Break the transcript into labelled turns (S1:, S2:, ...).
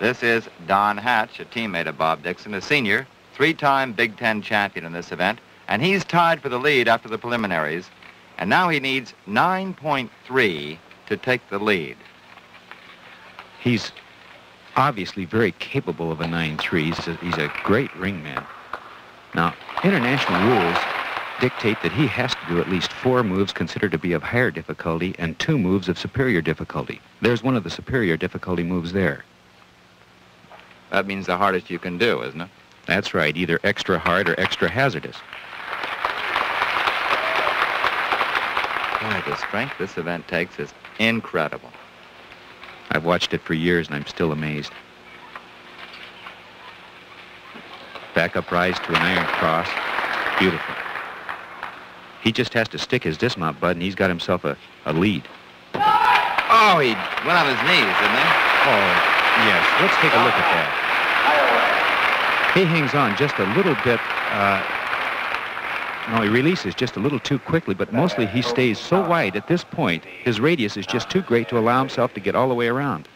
S1: This is Don Hatch, a teammate of Bob Dixon, a senior, three-time Big Ten champion in this event, and he's tied for the lead after the preliminaries, and now he needs 9.3 to take the lead.
S2: He's obviously very capable of a 9-3. He's a, he's a great ringman. Now, international rules dictate that he has to do at least four moves considered to be of higher difficulty and two moves of superior difficulty. There's one of the superior difficulty moves there.
S1: That means the hardest you can do, isn't it?
S2: That's right, either extra hard or extra hazardous.
S1: Boy, the strength this event takes is incredible.
S2: I've watched it for years and I'm still amazed. Back up rise to an iron cross. Beautiful. He just has to stick his dismount button. He's got himself a, a lead.
S1: Oh, he went on his knees, didn't he?
S2: Oh, yes. Let's take a look at that. He hangs on just a little bit. Uh, no, he releases just a little too quickly, but mostly he stays so wide at this point, his radius is just too great to allow himself to get all the way around.